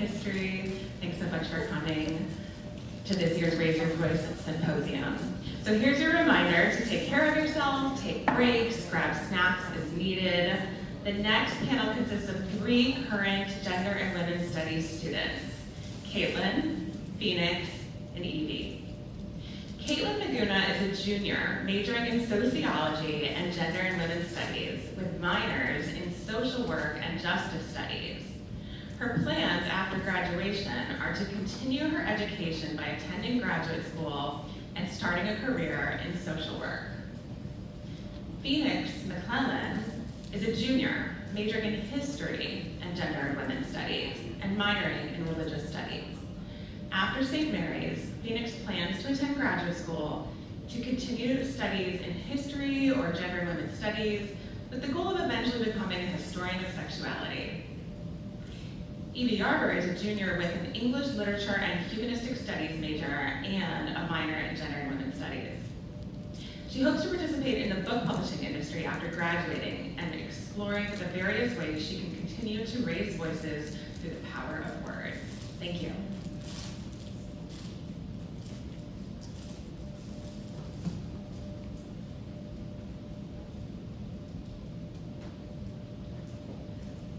history. Thanks so much for coming to this year's Raise Your Voice Symposium. So here's your reminder to take care of yourself, take breaks, grab snacks as needed. The next panel consists of three current gender and women's studies students, Kaitlyn, Phoenix, and Evie. Kaitlyn Magoonaugh is a junior majoring in sociology and gender and women's studies with minors in social work and justice studies. Her plans after graduation are to continue her education by attending graduate school and starting a career in social work. Phoenix McClellan is a junior majoring in history and gender and women's studies and minoring in religious studies. After St. Mary's, Phoenix plans to attend graduate school to continue studies in history or gender and women's studies with the goal of eventually becoming a historian of sexuality. Evie Yarber is a junior with an English literature and humanistic studies major and a minor in gender and women's studies. She hopes to participate in the book publishing industry after graduating and exploring the various ways she can continue to raise voices through the power of words. Thank you.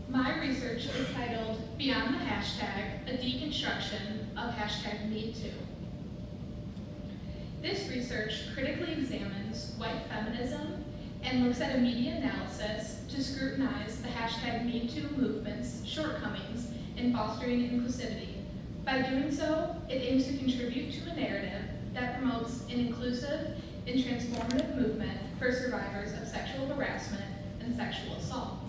My research is titled Beyond the Hashtag, a deconstruction of hashtag MeToo. This research critically examines white feminism and looks at a media analysis to scrutinize the hashtag MeToo movement's shortcomings in fostering inclusivity. By doing so, it aims to contribute to a narrative that promotes an inclusive and transformative movement for survivors of sexual harassment and sexual assault.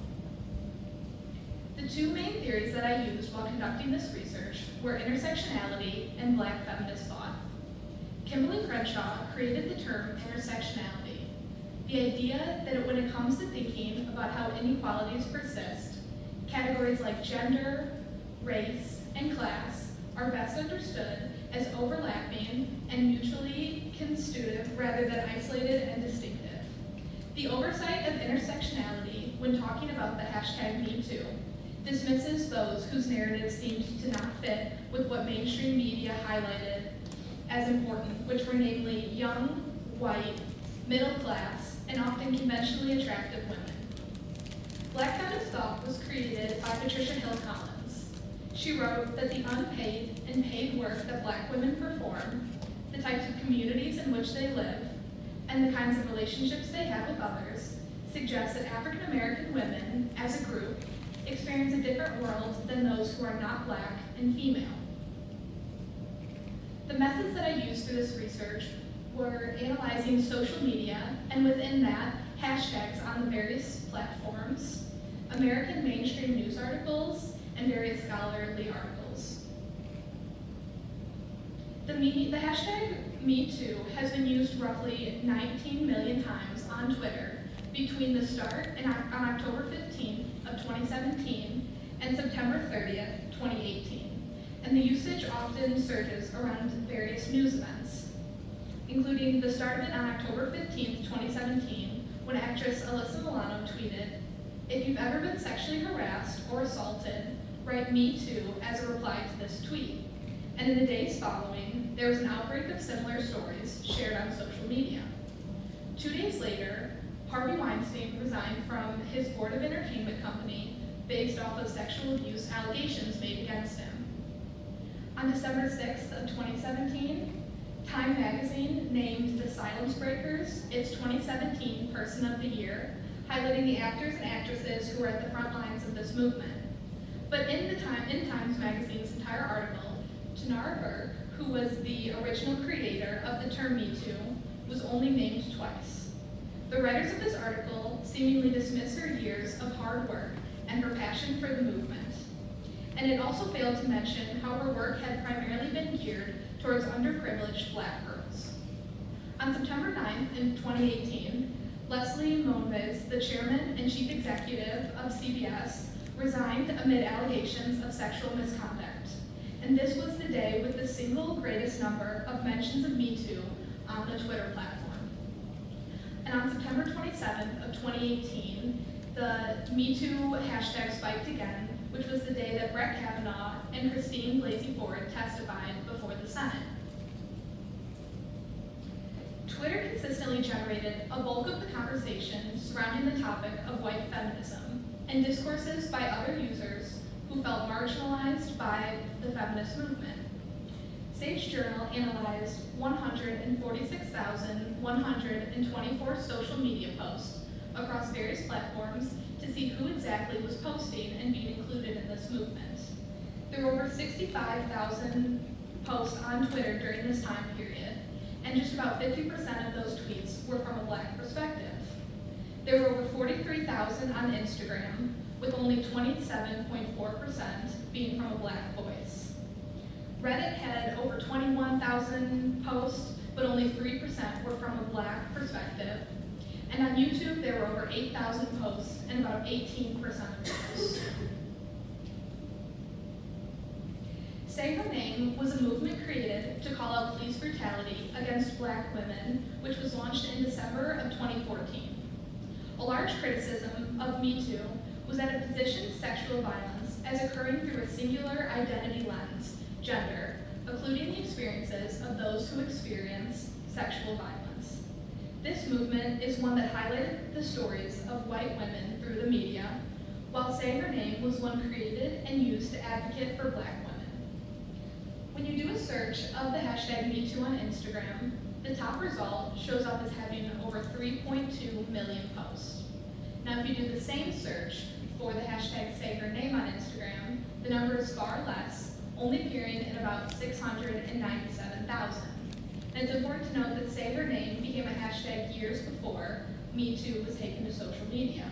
The two main theories that I used while conducting this research were intersectionality and black feminist thought. Kimberly Crenshaw created the term intersectionality, the idea that when it comes to thinking about how inequalities persist, categories like gender, race, and class are best understood as overlapping and mutually constitutive rather than isolated and distinctive. The oversight of intersectionality when talking about the hashtag MeToo dismisses those whose narratives seemed to not fit with what mainstream media highlighted as important, which were namely young, white, middle class, and often conventionally attractive women. Black Feminist Thought was created by Patricia Hill Collins. She wrote that the unpaid and paid work that black women perform, the types of communities in which they live, and the kinds of relationships they have with others suggest that African American women, as a group, experience a different world than those who are not black and female. The methods that I used for this research were analyzing social media, and within that, hashtags on the various platforms, American mainstream news articles, and various scholarly articles. The, me, the hashtag MeToo has been used roughly 19 million times on Twitter between the start and on October 15th of 2017 and September 30th, 2018. And the usage often surges around various news events, including the start of it on October 15th, 2017, when actress Alyssa Milano tweeted, if you've ever been sexually harassed or assaulted, write me too as a reply to this tweet. And in the days following, there was an outbreak of similar stories shared on social media. Two days later, Harvey Weinstein resigned from his board of entertainment company based off of sexual abuse allegations made against him. On December 6th of 2017, Time Magazine named the Silence Breakers its 2017 Person of the Year, highlighting the actors and actresses who were at the front lines of this movement. But in, the time, in Times Magazine's entire article, Tanara Burke, who was the original creator of the term Me Too, was only named twice. The writers of this article seemingly dismiss her years of hard work and her passion for the movement. And it also failed to mention how her work had primarily been geared towards underprivileged black girls. On September 9th in 2018, Leslie Moonves, the chairman and chief executive of CBS, resigned amid allegations of sexual misconduct. And this was the day with the single greatest number of mentions of Me Too on the Twitter platform. And on September 27th of 2018, the Me Too hashtag spiked again which was the day that Brett Kavanaugh and Christine Blasey Ford testified before the Senate. Twitter consistently generated a bulk of the conversation surrounding the topic of white feminism and discourses by other users who felt marginalized by the feminist movement. Sage Journal analyzed 146,124 social media posts across various platforms to see who exactly was posting and being included in this movement. There were over 65,000 posts on Twitter during this time period, and just about 50% of those tweets were from a black perspective. There were over 43,000 on Instagram, with only 27.4% being from a black voice. Reddit had over 21,000 posts, but only 3% were from a black perspective. And on YouTube, there were over 8,000 posts, and about 18% of those. Say Her Name was a movement created to call out police brutality against black women, which was launched in December of 2014. A large criticism of Me Too was that it positioned sexual violence as occurring through a singular identity lens, gender, including the experiences of those who experience sexual violence. This movement is one that highlighted the stories of white women through the media, while Say Her Name was one created and used to advocate for black women. When you do a search of the hashtag MeToo on Instagram, the top result shows up as having over 3.2 million posts. Now if you do the same search for the hashtag Say Her Name on Instagram, the number is far less, only appearing in about 697,000. And it's important to note that Say Her Name became a hashtag years before Me Too was taken to social media.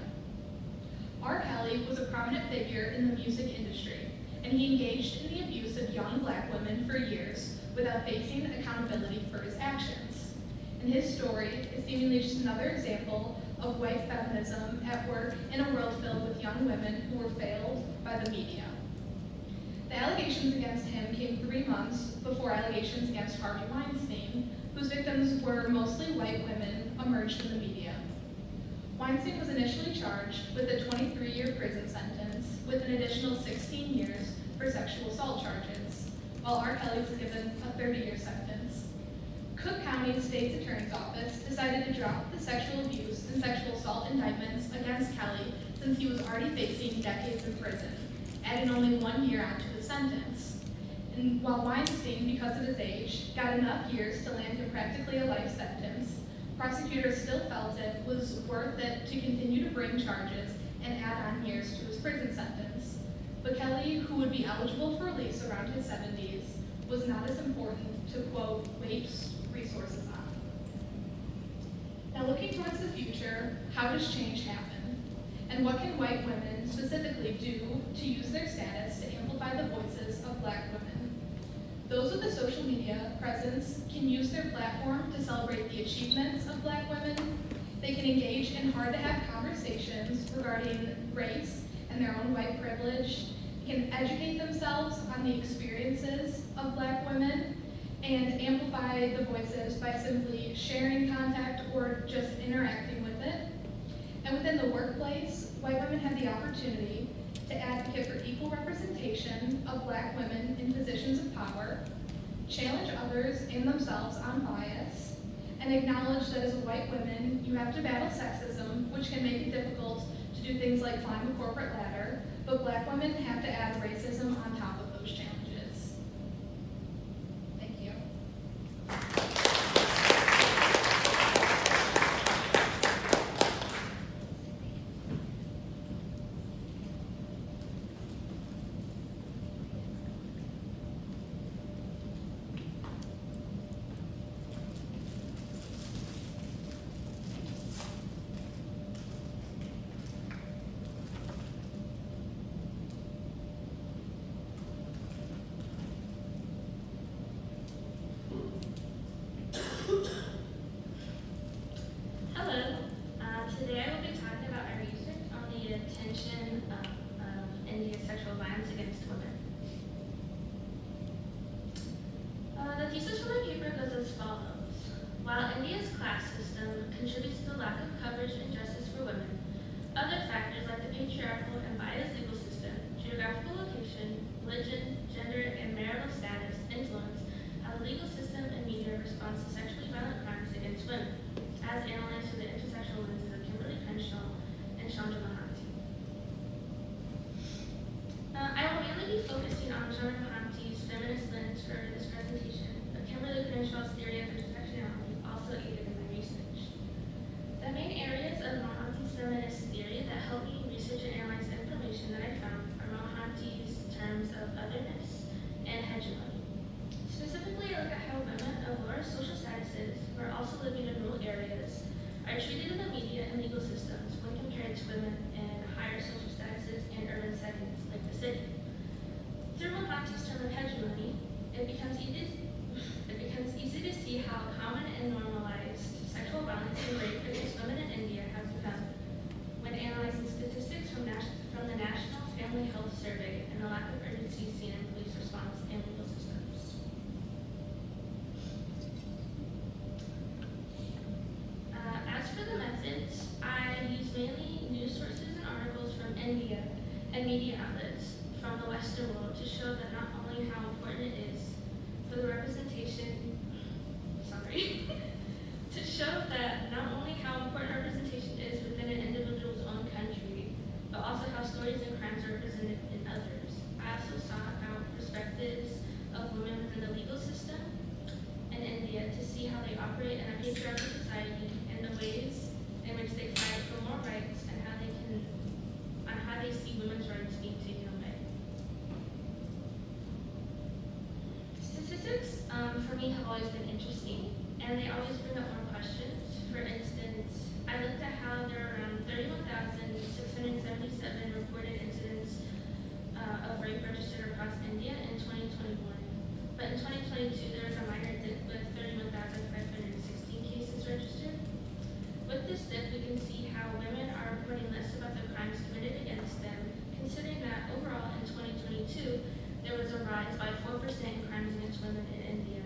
R. Kelly was a prominent figure in the music industry, and he engaged in the abuse of young black women for years without facing accountability for his actions. And his story is seemingly just another example of white feminism at work in a world filled with young women who were failed by the media. The allegations against him came three months before allegations against Harvey Weinstein, whose victims were mostly white women, emerged in the media. Weinstein was initially charged with a 23-year prison sentence with an additional 16 years for sexual assault charges, while R. Kelly was given a 30-year sentence. Cook County State's Attorney's Office decided to drop the sexual abuse and sexual assault indictments against Kelly since he was already facing decades in prison, adding only one year onto the sentence. And while Weinstein, because of his age, got enough years to land him practically a life sentence, prosecutors still felt it was worth it to continue to bring charges and add on years to his prison sentence. But Kelly, who would be eligible for release around his 70s, was not as important to, quote, waste resources on. Now looking towards the future, how does change happen? And what can white women specifically do to use their status to amplify the voices of black women? Those with a social media presence can use their platform to celebrate the achievements of black women. They can engage in hard-to-have conversations regarding race and their own white privilege, can educate themselves on the experiences of black women, and amplify the voices by simply sharing contact or just interacting. And within the workplace, white women have the opportunity to advocate for equal representation of black women in positions of power, challenge others and themselves on bias, and acknowledge that as white women, you have to battle sexism, which can make it difficult to do things like climb the corporate ladder, but black women have to add racism on rise by 4% in crime against women in India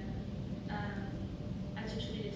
uh, as attributed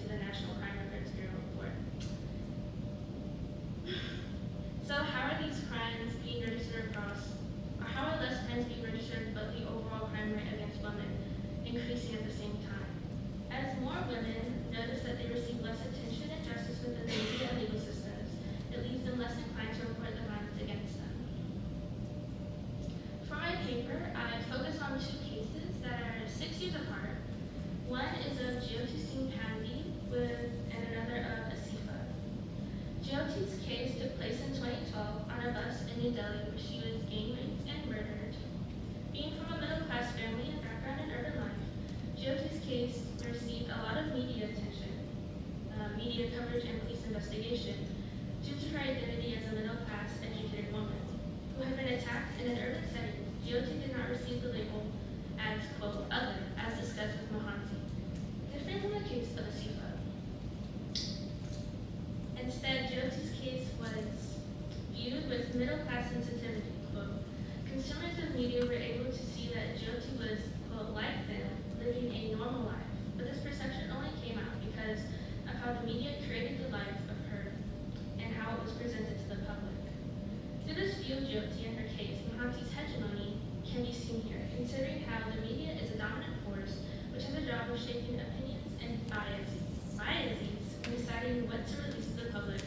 job of shaping opinions and biases, biases when deciding what to release to the public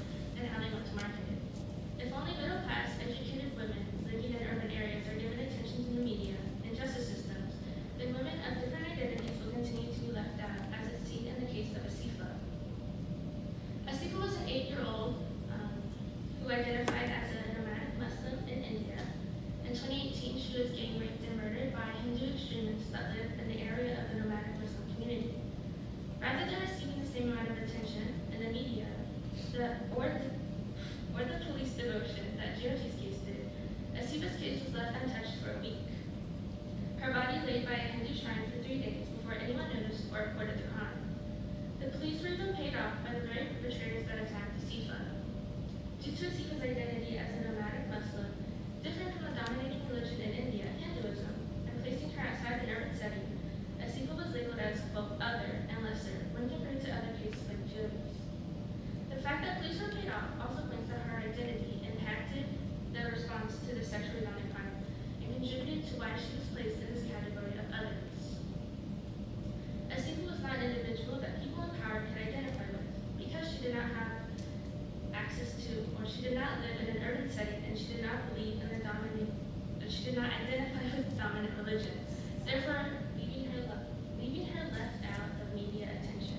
the dominant religion. Therefore, leaving her, le- leaving her left out of media attention.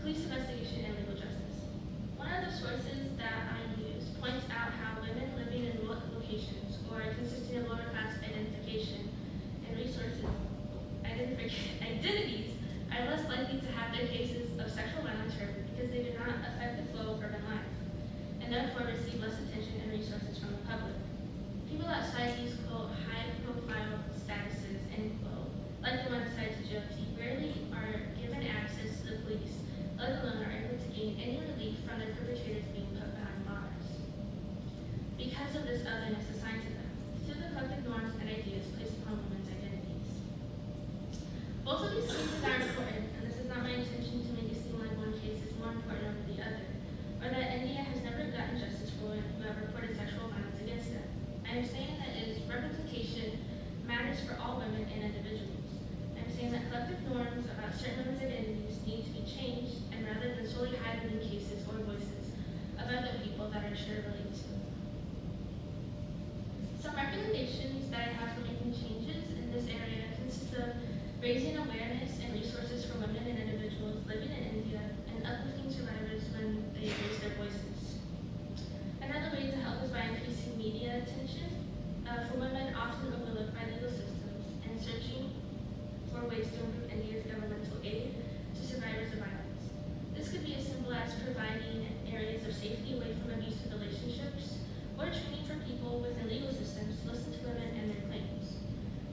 Police investigation and legal justice. One of the sources that I use points out how women living in remote locations or consisting of lower class identification and resources identific- identities are less likely to have their cases of sexual violence heard because they do not affect the flow of urban life and therefore receive less attention and resources from the public. People outside these quote high profile statuses end quote, like the one assigned to Jyoti, rarely are given access to the police, let alone are able to gain any relief from their perpetrators being put behind bars. Because of this otherness assigned to them, through the collective norms and ideas placed upon women's identities. Both of these cases are important, and this is not my intention to make it seem like one case is more important over the other, or that India has never gotten justice for women who have reported sexual violence against them. I am saying that it is representation matters for all women and individuals. I am saying that collective norms about certain women's identities need to be changed, and rather than solely hiding in cases or voices of other people that are sure to relate to. Some recommendations that I have for making changes in this area consist of raising awareness and resources for women and individuals living in India and uplifting survivors when they raise their voices. Another way to help is by increasing media attention uh, for women often overlooked by legal systems and searching for ways to improve India's governmental aid to survivors of violence. This could be as simple as providing areas of safety away from abusive relationships or training for people within legal systems to listen to women and their claims.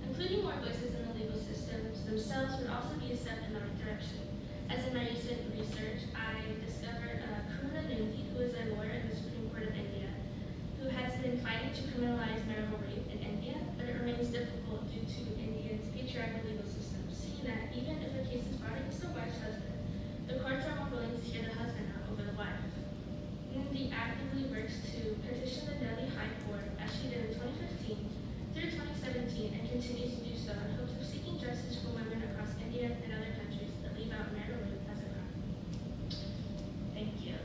Including more voices in the legal systems themselves would also be a step in the right direction. As in my recent research, I discovered uh, Karuna Nundy, who is a lawyer in the Supreme Court of India, who has been fighting to criminalize marital rape in India, but it remains difficult due to India's patriarchal legal system, seeing that even if a case is brought against the wife's husband, the courts are more willing to hear the husband out over the wife. Nundy actively works to petition the Delhi High Court, as she did in 2015, through 2017 and continues to do so in hopes of seeking justice for women across India and other countries that leave out marital rape as a crime. Thank you.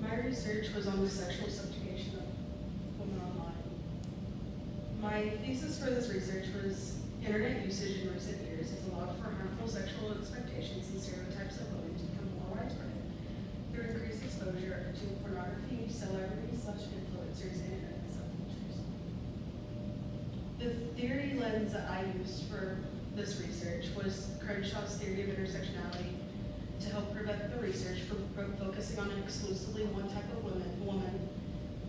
My research was on the sexual subjugation of women online. My thesis for this research was internet usage in recent years has allowed for harmful sexual expectations and stereotypes of women to become more widespread through increased exposure to pornography, celebrities, slash influencers, and internet subcultures. The theory lens that I used for this research was Crenshaw's theory of intersectionality to help prevent the research from fo- focusing on exclusively one type of woman, woman,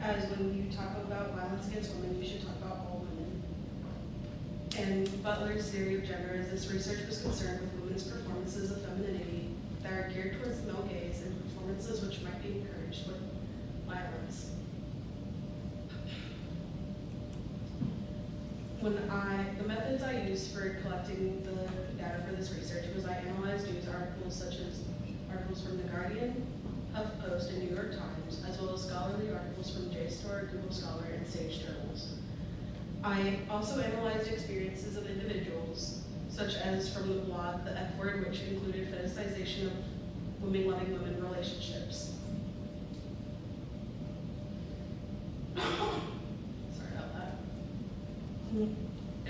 as when you talk about violence against women, you should talk about all women. And Butler's theory of gender is this research was concerned with women's performances of femininity that are geared towards male gaze and performances which might be encouraged with violence. When I, the methods I used for collecting the data for this research was I analyzed news articles such as articles from The Guardian, HuffPost, and New York Times, as well as scholarly articles from JSTOR, Google Scholar, and Sage Journals. I also analyzed experiences of individuals, such as from the blog The F Word, which included fetishization of women-loving women relationships. Sorry about that.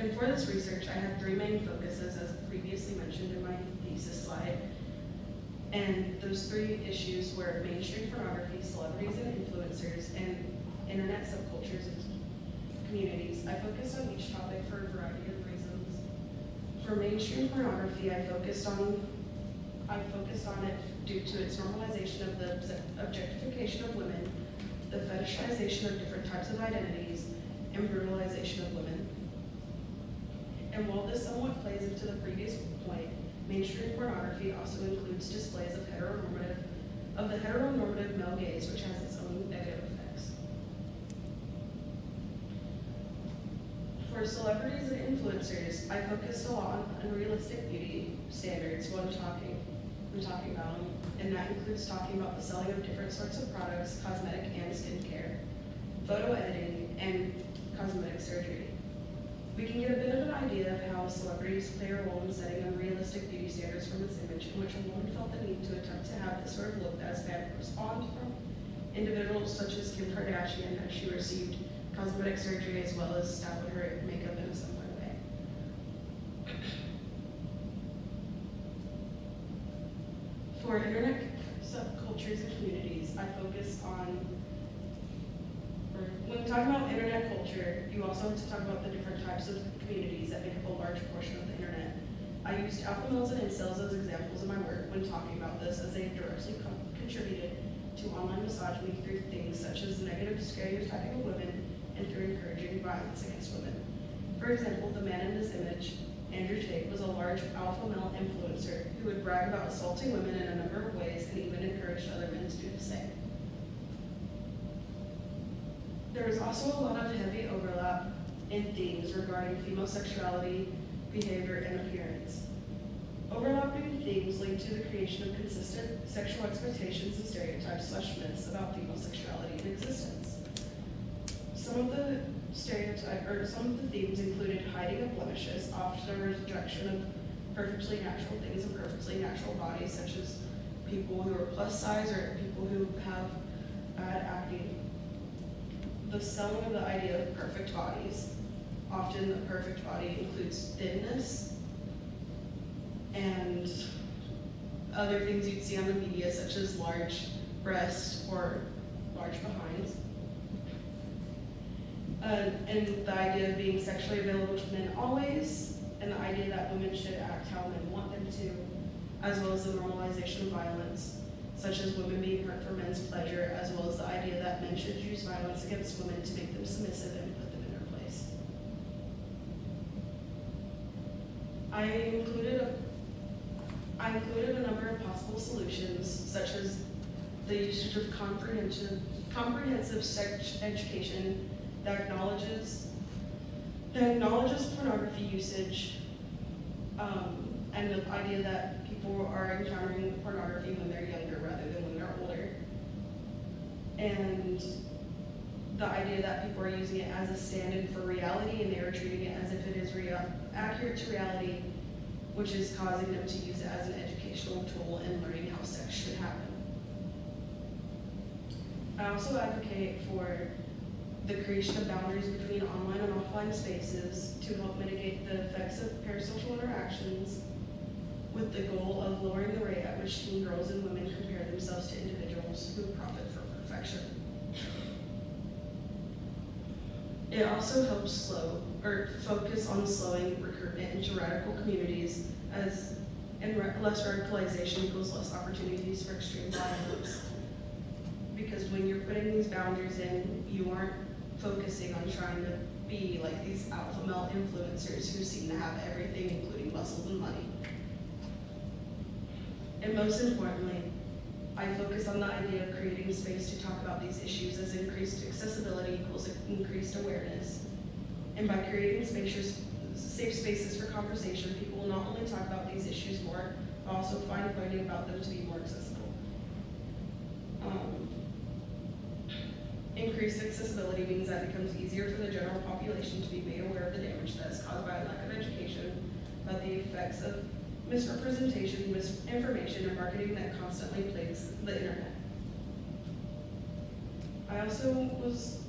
And for this research, I had three main focuses, as previously mentioned in my thesis slide. And those three issues were mainstream pornography, celebrities and influencers, and internet subcultures and communities. I focused on each topic for a variety of reasons. For mainstream pornography, I focused on I focused on it due to its normalization of the objectification of women, the fetishization of different types of identities, and brutalization of women. And while this somewhat plays into the previous point, mainstream pornography also includes displays of heteronormative of the heteronormative male gaze, which has its own negative effects. For celebrities and influencers, I focused a lot on unrealistic beauty standards when talking I'm talking about and that includes talking about the selling of different sorts of products, cosmetic and skincare, photo editing, and cosmetic surgery. We can get a bit of an idea of how celebrities play a role in setting unrealistic beauty standards from this image in which a woman felt the need to attempt to have the sort of look that has been respond from individuals such as Kim Kardashian as she received cosmetic surgery as well as styled her makeup in a similar way. For internet subcultures and communities, I focus on, talking about internet culture, you also have to talk about the different types of communities that make up a large portion of the internet. I used alpha males and incels as examples in my work when talking about this as they have directly con- contributed to online misogyny through things such as negative stereotyping of women and through encouraging violence against women. For example, the man in this image, Andrew Tate, was a large alpha male influencer who would brag about assaulting women in a number of ways and even encouraged other men to do the same. There is also a lot of heavy overlap in themes regarding female sexuality, behavior, and appearance. Overlapping themes lead to the creation of consistent sexual expectations and stereotypes slash myths about female sexuality and existence. Some of the stereotype or some of the themes included hiding of blemishes, often a rejection of perfectly natural things and perfectly natural bodies, such as people who are plus size or people who have bad acne. The selling of the idea of perfect bodies. Often the perfect body includes thinness and other things you'd see on the media, such as large breasts or large behinds. Uh, and the idea of being sexually available to men always, and the idea that women should act how men want them to, as well as the normalization of violence, such as women being hurt for men's pleasure, as well as the idea that men should use violence against women to make them submissive and put them in their place. I included a, I included a number of possible solutions, such as the usage of comprehensive, comprehensive sex education that acknowledges that acknowledges pornography usage um, and the idea that people are encountering pornography when they're younger rather than when they're older. And the idea that people are using it as a stand-in for reality and they are treating it as if it is real, accurate to reality, which is causing them to use it as an educational tool in learning how sex should happen. I also advocate for the creation of boundaries between online and offline spaces to help mitigate the effects of parasocial interactions with the goal of lowering the rate at which teen girls and women compare themselves to individuals who profit from perfection. It also helps slow or focus on slowing recruitment into radical communities as and less radicalization equals less opportunities for extreme violence. Because when you're putting these boundaries in, you aren't focusing on trying to be like these alpha male influencers who seem to have everything, including muscles and money. And most importantly, I focus on the idea of creating space to talk about these issues as increased accessibility equals increased awareness. And by creating spaces, safe spaces for conversation, people will not only talk about these issues more, but also find learning about them to be more accessible. Um, increased accessibility means that it becomes easier for the general population to be made aware of the damage that is caused by a lack of education about the effects of misrepresentation, misinformation, and marketing that constantly plagues the internet. I also was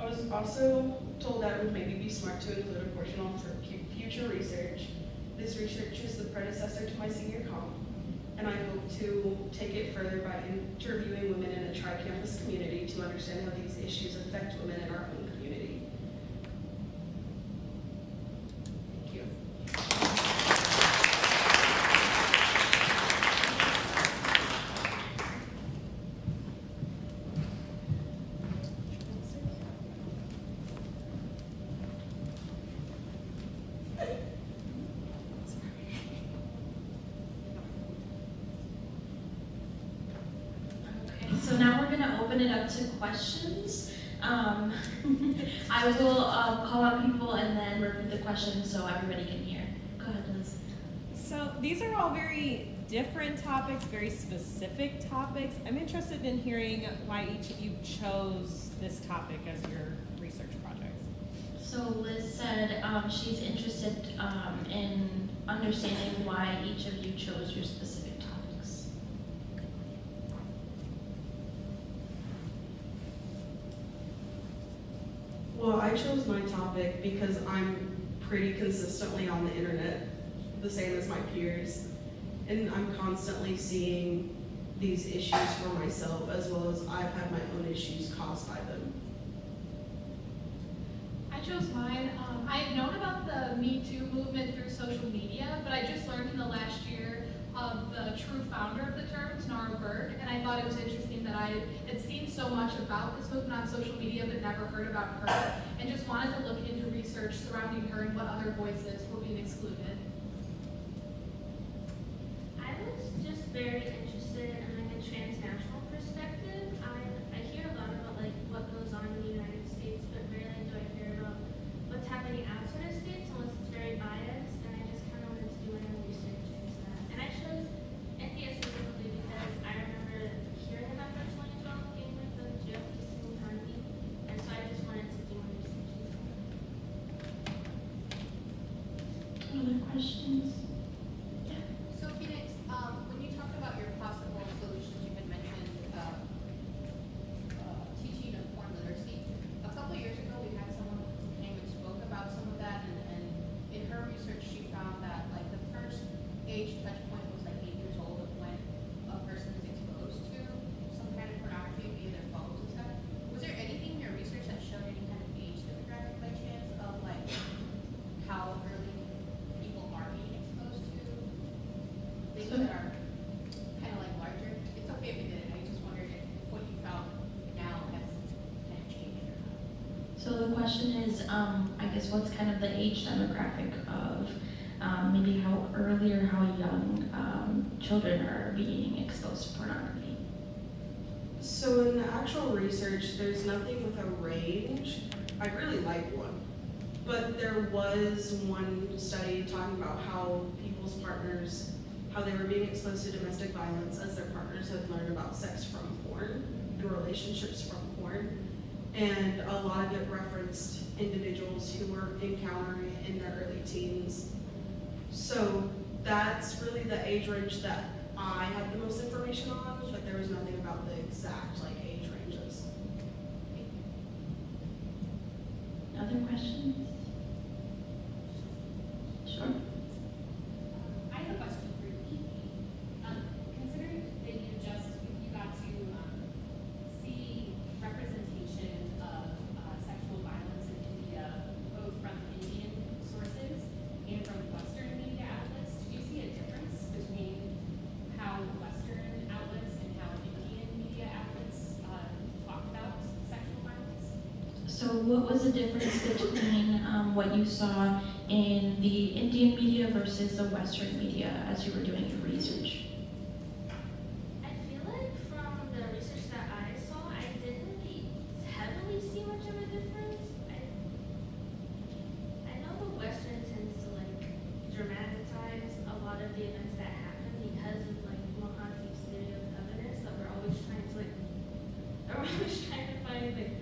I was also told that it would maybe be smart to include a portion on for future research. This research is the predecessor to my senior comp, and I hope to take it further by interviewing women in a tri-campus community to understand how these issues affect women in our own community. Thank you. open it up to questions. Um, I will uh, call out people and then repeat the question so everybody can hear. Go ahead, Liz. So these are all very different topics, very specific topics. I'm interested in hearing why each of you chose this topic as your research project. So Liz said um, she's interested um, in understanding why each of you chose your specific topics. Well, I chose my topic because I'm pretty consistently on the internet, the same as my peers. And I'm constantly seeing these issues for myself as well as I've had my own issues caused by them. I chose mine. Um, I had known about the Me Too movement through social media, but I just learned in the last year of the true founder of the term, Tanara Burke, and I thought it was interesting that I had seen so much about this movement on social media but never heard about her, and just wanted to look into research surrounding her and what other voices were being excluded. Very interested in like a transnational perspective. I I hear a lot about like what goes on in the United States, but rarely do I hear about what's happening outside of states unless it's very biased. And I just kind of wanted to do my own research into that. And I chose India specifically because I remember hearing about the 2012 game with the Jyoti Singh Pandey, and so I just wanted to do my research into that. Other questions? So Phoenix, um, when you talked about your possible solutions, you had mentioned, uh, uh, teaching of porn literacy. A couple years ago, we had someone who came and spoke about some of that, and, and in her research, she found that like the first age touch point was like eight years old of when a person is exposed to some kind of pornography via their phones and stuff. Was there anything in your research that showed any kind of age demographic by chance of like how early people are being exposed to things that are kind of like larger. It's okay if it didn't. I just wondered if what you found now has kind of changed or not. So the question is, um, I guess, what's kind of the age demographic of um, maybe how early or how young um, children are being exposed to pornography? So in the actual research, there's nothing with a range. I'd really like one. But there was one study talking about how people's partners, how they were being exposed to domestic violence as their partners had learned about sex from porn and relationships from porn. And a lot of it referenced individuals who were encountering it in their early teens. So that's really the age range that I have the most information on, but there was nothing about the exact like age ranges. Other questions? Sure. I have a question for you. Um, considering that you just, you got to, um, see representation of, uh, sexual violence in India, both from Indian sources and from Western media outlets, did you see a difference between how Western outlets and how Indian media outlets, uh, talk about sexual violence? So what was the difference between um, what you saw in the Indian media versus the Western media as you were doing your research? I feel like from the research that I saw, I didn't heavily see much of a difference. I, I know the Western tends to like dramatize a lot of the events that happen because of like Mohanty's theory of evidence that we're always trying to like, they're always trying to find like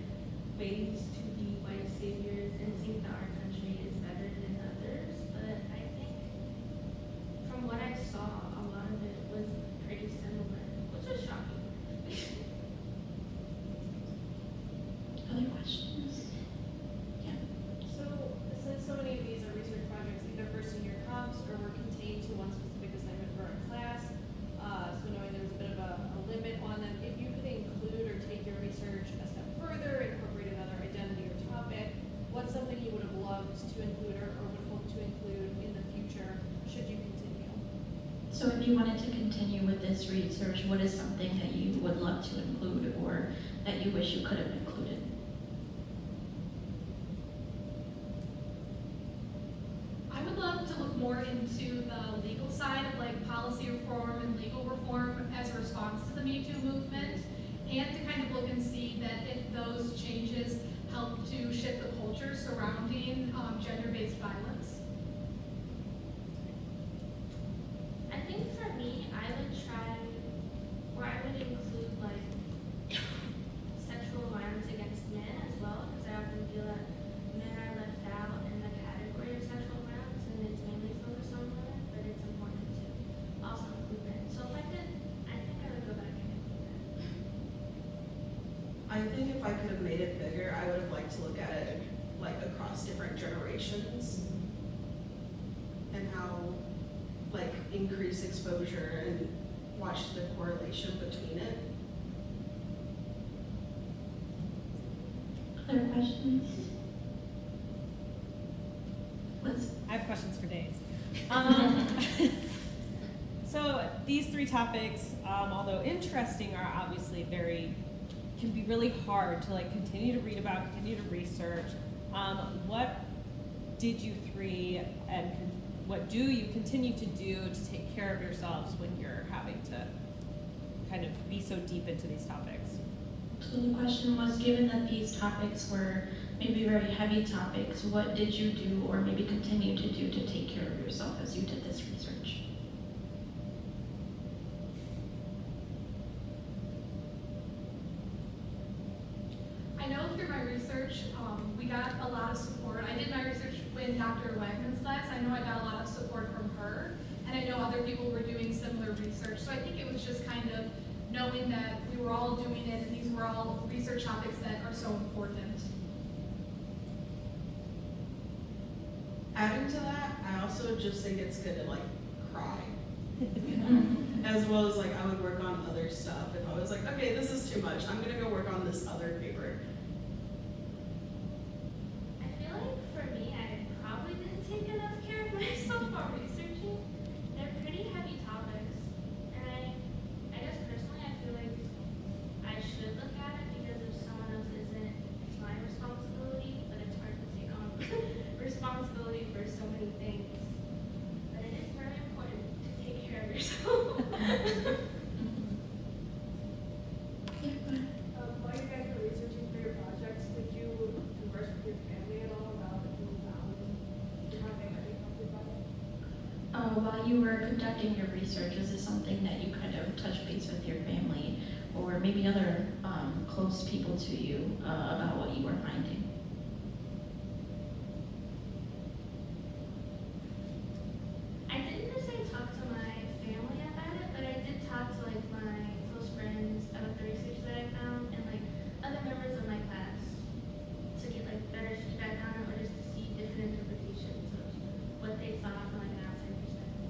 ways to $15 you wanted to continue with this research, what is something that you would love to include or that you wish you could have included? I would love to look more into the legal side of like policy reform and legal reform as a response to the Me Too movement, and to kind of look and see that if those changes help to shift the culture surrounding um, gender-based violence? I think for I would try, or I would include like sexual violence against men as well, because I often feel that men are left out in the category of sexual violence, and it's mainly focused on women, but it's important to also include men. So if I could, I think I would go back and include that. I think if I could have made it bigger, I would have liked to look at it like across different generations. And how, increase exposure and watch the correlation between it. Other questions? Let's, I have questions for days. Um, so these three topics, um, although interesting, are obviously very can be really hard to like continue to read about, continue to research. Um, what did you three and con- what do you continue to do to take care of yourselves when you're having to kind of be so deep into these topics? so the question was, given that these topics were maybe very heavy topics, what did you do or maybe continue to do to take care of yourself as you did this research? I know through my research, um, we got a lot of support. I did my research in Dr. Wagman's class. I know I got a lot of support from her, and I know other people were doing similar research. So I think it was just kind of knowing that we were all doing it, and these were all research topics that are so important. Adding to that, I also just think it's good to like cry. As well as like I would work on other stuff. If I was like, okay, this is too much, I'm gonna go work on this other paper. I feel like for me, I probably didn't take enough care of myself while researching. They're pretty heavy topics, and I, I guess personally, I feel like I should look at it because if someone else isn't, it's my responsibility. But it's hard to take on responsibility for so many things. But it is very important to take care of yourself. Yeah, go ahead. Um, while you guys were researching for your projects, did you converse with your family at all about what you found and how they might be affected by it? Uh, while you were conducting your research, is this something that you kind of touch base with your family or maybe other um, close people to you uh, about what you were finding? I didn't necessarily talk to my family about it, but I did talk to like my close friends about the research that I found and like other members of my class to get like better feedback on it or just to see different interpretations of what they saw from like an outside perspective.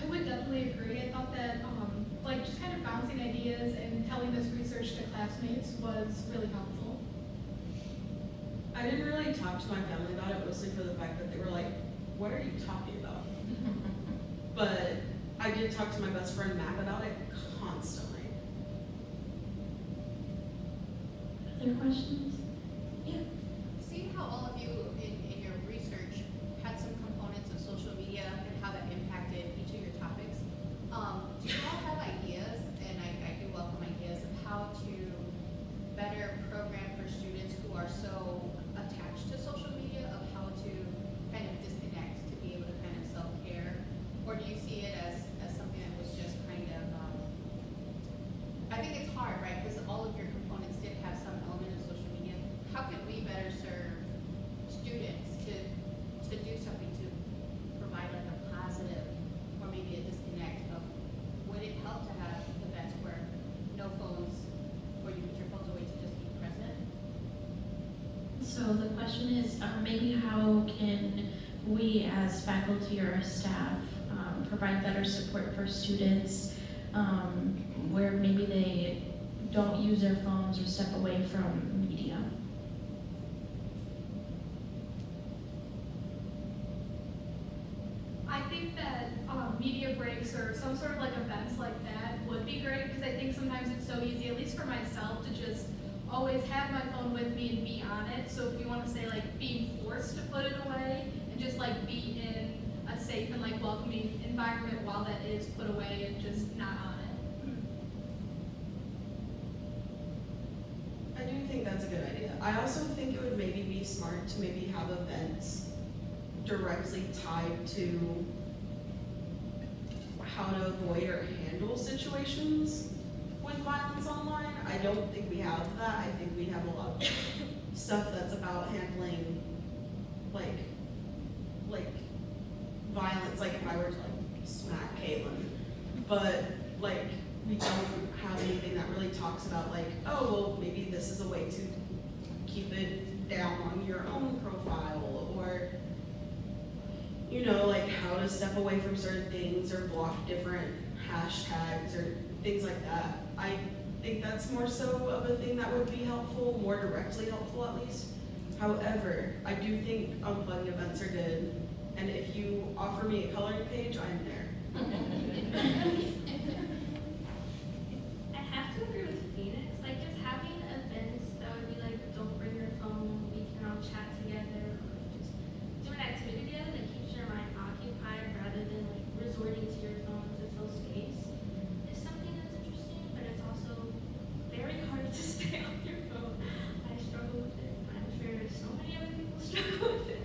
I would definitely agree. I thought that, um, like, just kind of bouncing ideas and telling this research to classmates was really helpful. I didn't really talk to my family about it mostly for the fact that they were like, what are you talking about? But Talk to my best friend Matt about it constantly. Other questions? Yeah. Seeing how all of you in, in your research had some components of social media and how that impacted each of your topics, um, do you all have ideas, and I, I do welcome ideas, of how to better program for students who are so attached to social media, of how to kind of disconnect to be able to kind of self-care? Or do you see it as, as something that was just kind of, um, I think it's hard, right, because all of your components did have some element of social media. How could we better serve students to, to do something to provide like a positive or maybe a disconnect of, would it help to have events where no phones, where you put your phones away to just be present? So the question is, uh, maybe how can we as faculty or staff um, provide better support for students um, where maybe they don't use their phones or step away from media? I think that um, media breaks or some sort of like events like that would be great because I think sometimes it's so easy, at least for myself, to just always have my phone with me and be on it. So if you want to say like being forced to put it away and just like be in a safe and like welcoming environment while that is put away and just not on it. I do think that's a good idea. I also think it would maybe be smart to maybe have events directly tied to how to avoid or handle situations with violence online. I don't think we have that. I think we have a lot of stuff that's about handling like like violence, like if I were to like smack Kaitlyn. But like we don't have anything that really talks about like, oh well maybe this is a way to keep it down on your own profile or you know, like how to step away from certain things or block different hashtags or things like that. I think that's more so of a thing that would be helpful, more directly helpful at least. However, I do think unplugged events are good, and if you offer me a coloring page, I'm there. I have to agree with Phoenix. Like just having events that would be like, don't bring your phone, we can all chat together, or just do an activity together that keeps your mind occupied rather than like resorting to your phone to fill space. Is something that's interesting, but it's also very hard to stay off your phone. I struggle with it. I'm sure so many other people struggle with it.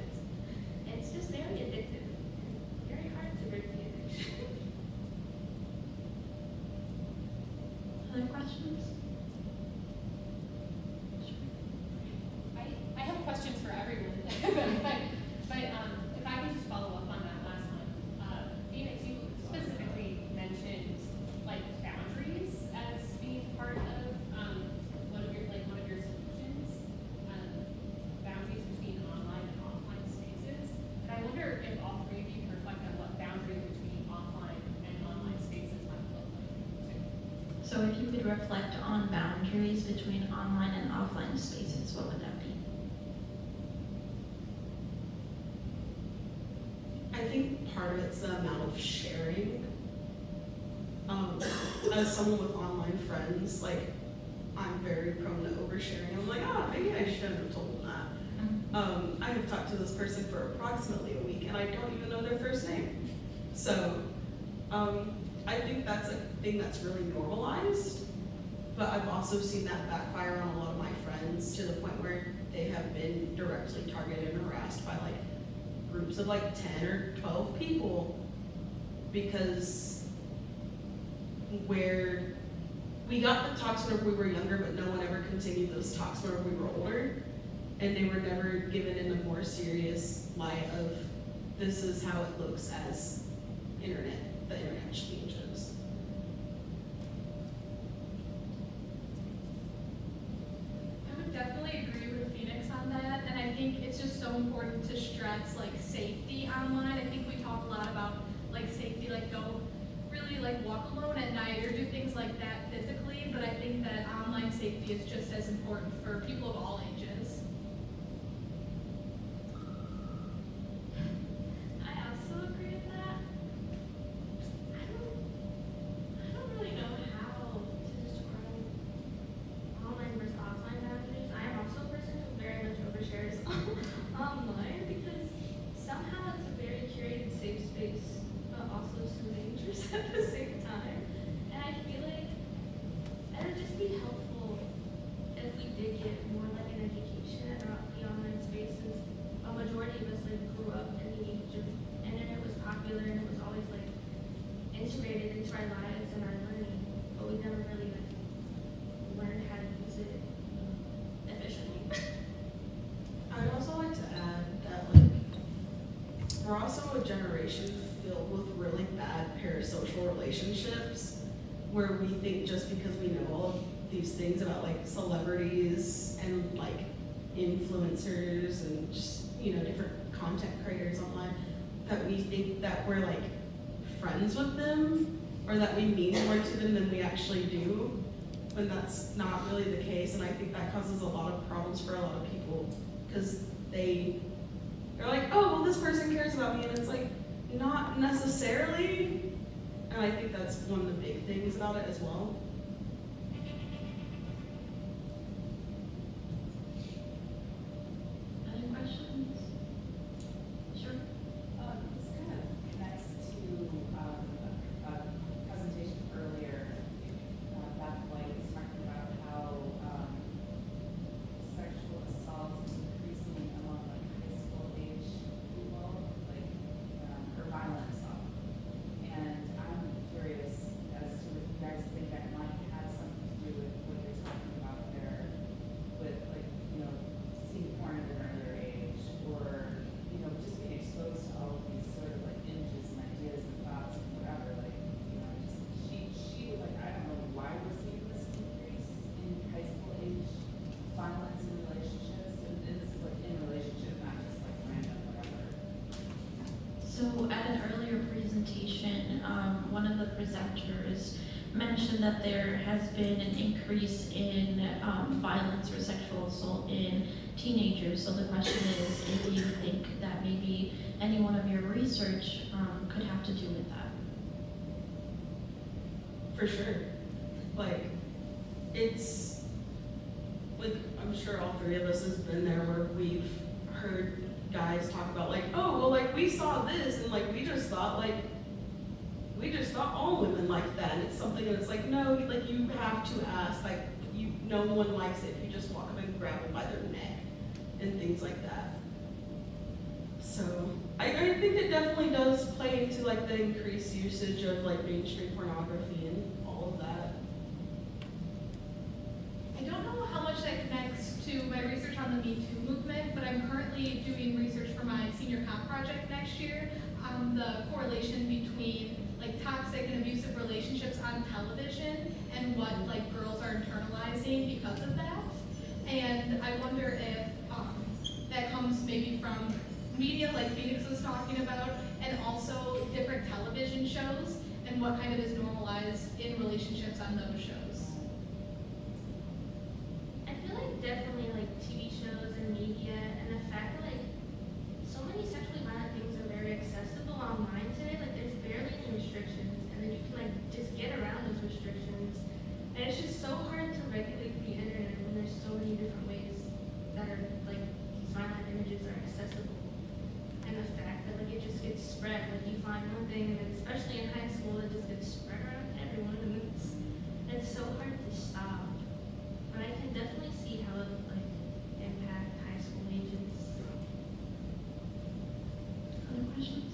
It's just very addictive. and Very hard to break the addiction. Other questions? I, I have questions for everyone, but, but, but, um, if I could just follow up on that last one. Uh, Phoenix, you specifically mentioned, like, boundaries as being part of, um, one of your, like, one of your solutions. Um, boundaries between online and offline spaces. And I wonder if all three of you can reflect on what boundaries between offline and online spaces might look like, too. So if you could reflect on boundaries between online and offline spaces, what would that be? I think part of it's the amount of sharing. Um, as someone with online friends, like I'm very prone to oversharing. I'm like, ah, maybe I shouldn't have told them that. Um, I have talked to this person for approximately a week and I don't even know their first name. So, um, I think that's a thing that's really normalized. But I've also seen that backfire on a lot of my friends to the point where they have been directly targeted and harassed by like groups of like 10 or 12 people because where we got the talks whenever we were younger, but no one ever continued those talks whenever we were older. And they were never given in a more serious light of this is how it looks as internet, the internet changes. I would definitely agree with Phoenix on that, and I think it's just so important to stress like safety online. I think we talk a lot about like safety, like don't really like walk alone at night or do things like that physically, but I think that online safety is just as important for people of all ages. I also agree with that. I don't, I don't really know how to describe online versus offline boundaries. I am also a person who very much overshares online because somehow it's a very curated safe space, but also so dangerous at the same time. And I feel like it would just be helpful if we did get more like an education about the online spaces. A majority of us like grew up in the age of internet was popular and it was always like integrated into our lives and our learning, but we never really like learned how to use it efficiently. I'd also like to add that like we're also filled with really bad parasocial relationships where we think just because we know all of these things about like celebrities and like influencers and just you know different content creators online that we think that we're like friends with them or that we mean more to them than we actually do when that's not really the case. And i think that causes a lot of problems for a lot of people because they they're like oh well this person cares about me and it's like not necessarily and i think that's one of the big things about it as well Other questions? Sure. Um, this kind of connects to, um, a, a presentation earlier, uh, Beth White was talking about how, um, presenters mentioned that there has been an increase in um, violence or sexual assault in teenagers. So the question is do you think that maybe any one of your research um, could have to do with that. For sure. Like, it's, like, I'm sure all three of us has been there where we've heard guys talk about like, oh, well, like, we saw this and like, we just thought like, we just thought oh, all women like that. And it's something that's like, no, like, you have to ask, like, you, no one likes it if you just walk up and grab them by their neck and things like that. So, I, I think it definitely does play into like the increased usage of like mainstream pornography and all of that. I don't know how much that connects to my research on the Me Too movement, but I'm currently doing research for my senior comp project next year on the correlation between like toxic and abusive relationships on television and what like girls are internalizing because of that. And I wonder if um, that comes maybe from media like Phoenix was talking about, and also different television shows and what kind of is normalized in relationships on those shows. I feel like definitely like TV shows and media and the fact that like so many sexually violent things are very accessible online today. Like there's barely any restrictions, and then you can like just get around those restrictions. And it's just so hard to regulate the internet when there's so many different ways that are like these violent images are accessible. And the fact that like it just gets spread, like you find one thing, and then especially in high school, it just gets spread around to everyone, and it's it's so hard to stop. But I can definitely see how it would like impact high school ages. Other questions?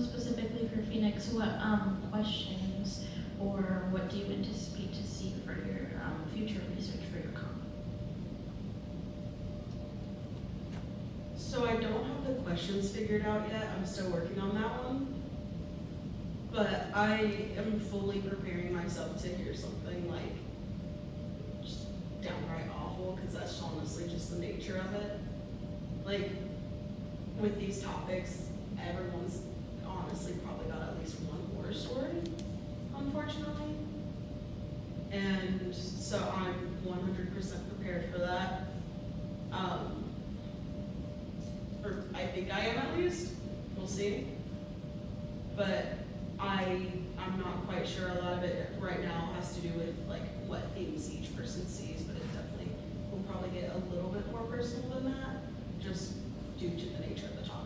Specifically for Phoenix, what um, questions or what do you anticipate to see for your um, future research for your comp? So I don't have the questions figured out yet. I'm still working on that one. But I am fully preparing myself to hear something like just downright awful because that's honestly just the nature of it. Like with these topics, everyone's honestly probably got at least one horror story, unfortunately. And so I'm 100% prepared for that. Um, or I think I am at least. We'll see. But I I'm not quite sure. A lot of it right now has to do with like what themes each person sees, but it definitely will probably get a little bit more personal than that, just due to the nature of the topics.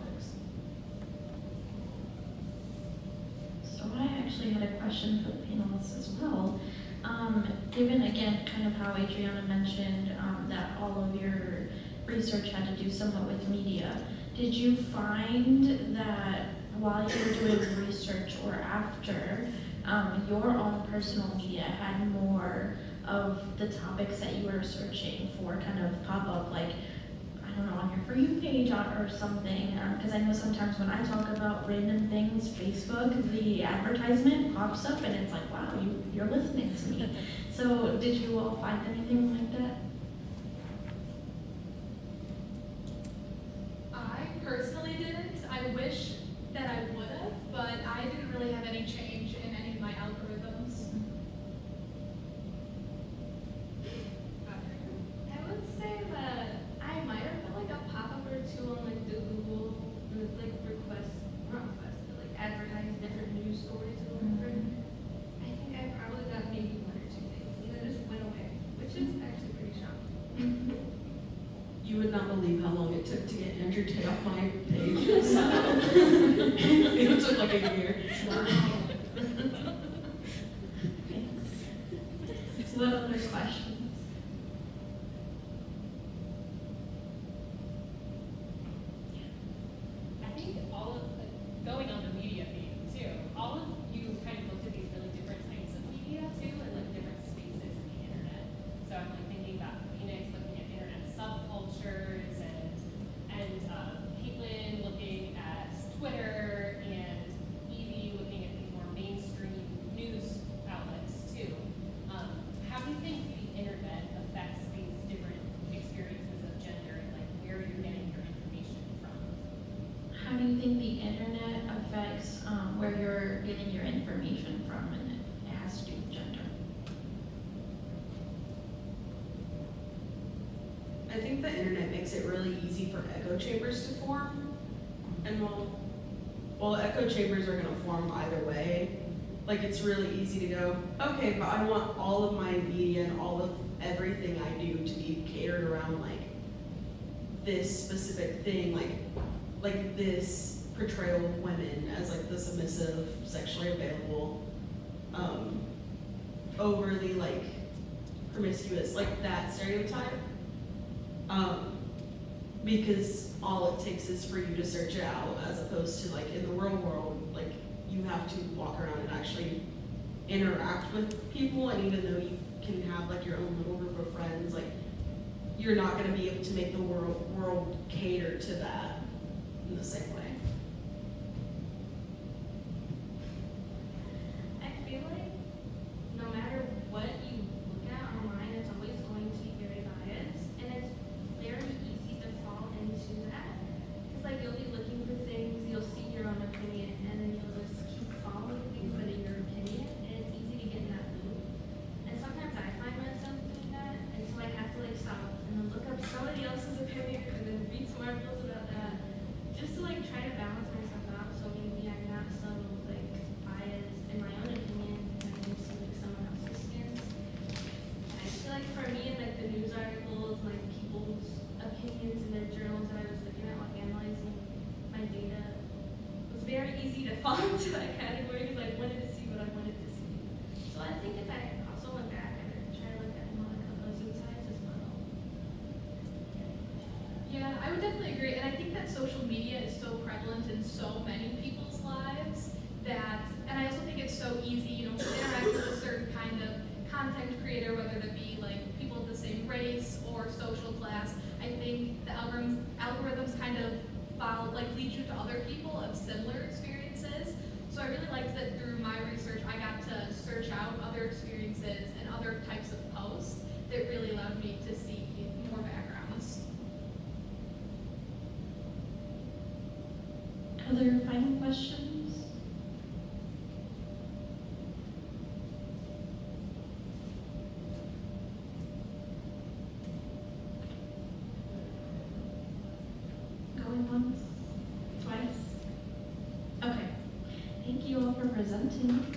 So I actually had a question for the panelists as well. Um, given again, kind of how Adriana mentioned um, that all of your research had to do somewhat with media, did you find that while you were doing research or after, um, your own personal media had more of the topics that you were searching for kind of pop up, like I don't know, on your For You page or, or something. Um, because I know sometimes when I talk about random things, Facebook, the advertisement pops up and it's like, wow, you, you're listening to me. So did you all find anything like that? makes it really easy for echo chambers to form. And well, well, echo chambers are gonna form either way, like it's really easy to go, okay, but I want all of my media and all of everything I do to be catered around like this specific thing, like like this portrayal of women as like the submissive, sexually available, um, overly like promiscuous, like that stereotype. Um, because all it takes is for you to search it out as opposed to like in the real world, like you have to walk around and actually interact with people and even though you can have like your own little group of friends, like you're not gonna be able to make the world world cater to that in the same way. 17.